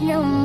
no more.